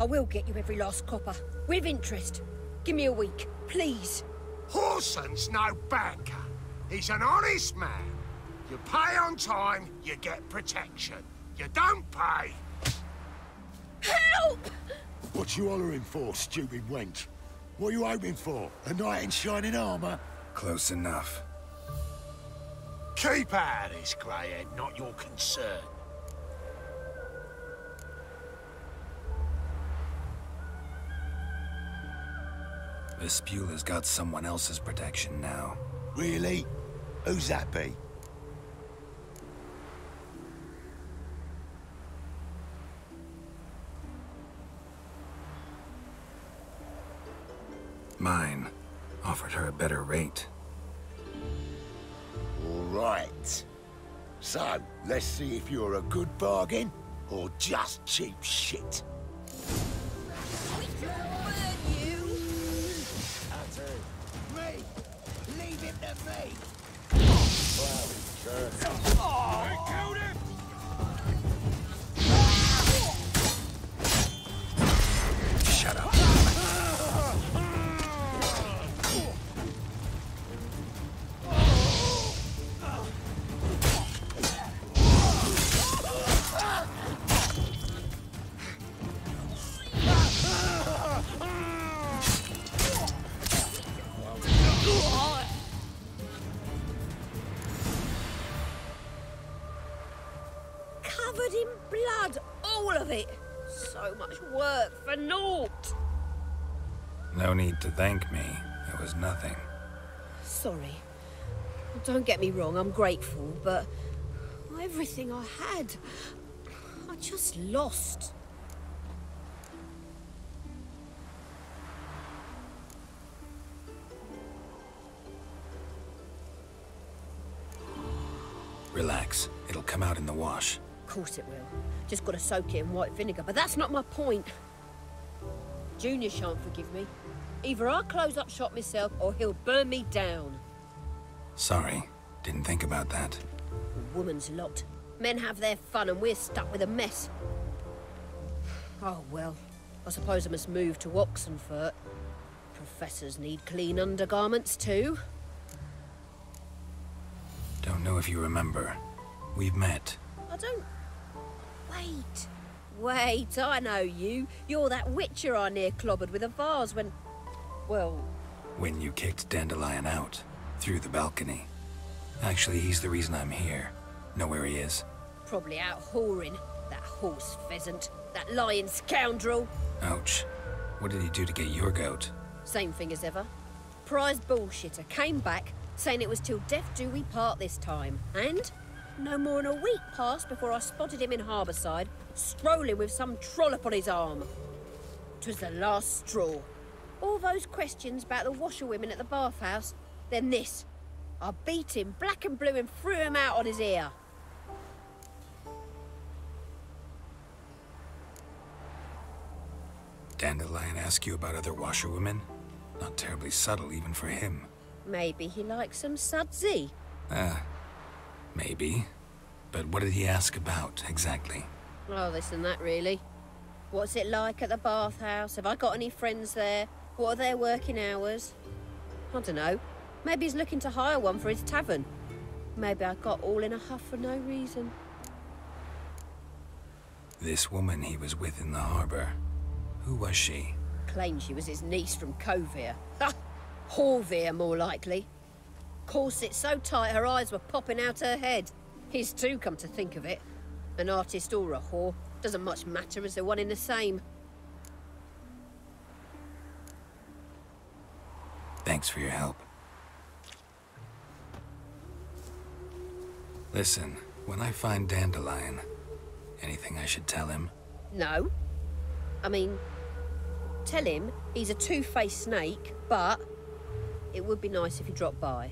I will get you every last copper. With interest. Give me a week, please. Whoreson's no banker. He's an honest man. You pay on time, you get protection. You don't pay. Help! What you hollering for, stupid wench? What are you hoping for? A knight in shining armor? Close enough. Keep out of this, Greyhead, not your concern. Vespula's got someone else's protection now. Really? Who's that be? Mine. Offered her a better rate. All right. So, let's see if you're a good bargain or just cheap shit. Me! Leave him to me! Shut Covered in blood, all of it. So much work for naught. No need to thank me. It was nothing. Sorry. Don't get me wrong, I'm grateful, but everything I had, I just lost. Relax. It'll come out in the wash. Of course it will. Just gotta soak it in white vinegar, but that's not my point. Junior shan't forgive me. Either I'll close up shop myself or he'll burn me down. Sorry. Didn't think about that. Woman's lot. Men have their fun and we're stuck with a mess. Oh well, I suppose I must move to Oxenfurt. Professors need clean undergarments too. Don't know if you remember. We've met. I don't... Wait. Wait, I know you. You're that witcher I near clobbered with a vase when... Well, When you kicked Dandelion out. Through the balcony. Actually, he's the reason I'm here. Know where he is? probably out whoring. That horse pheasant. That lying scoundrel. Ouch. What did he do to get your goat? Same thing as ever. Prize bullshitter came back saying it was till death do we part this time. And no more than a week passed before I spotted him in Harbourside, strolling with some trollop on his arm. 'Twas the last straw. All those questions about the washerwomen at the bathhouse, then this. I beat him black and blue and threw him out on his ear. Dandelion ask you about other washerwomen? Not terribly subtle even for him. Maybe he likes some sudsy. Ah, maybe. But what did he ask about, exactly? Oh, this and that, really. What's it like at the bathhouse? Have I got any friends there? What are their working hours? I don't know. Maybe he's looking to hire one for his tavern. Maybe I got all in a huff for no reason. This woman he was with in the harbor. Who was she? Claimed she was his niece from Kovir. Ha! Horvir, more likely. Corset so tight her eyes were popping out her head. His too, come to think of it. An artist or a whore. Doesn't much matter as they're one in the same. Thanks for your help. Listen, when I find Dandelion, anything I should tell him? No. I mean, tell him he's a two-faced snake, but it would be nice if he dropped by.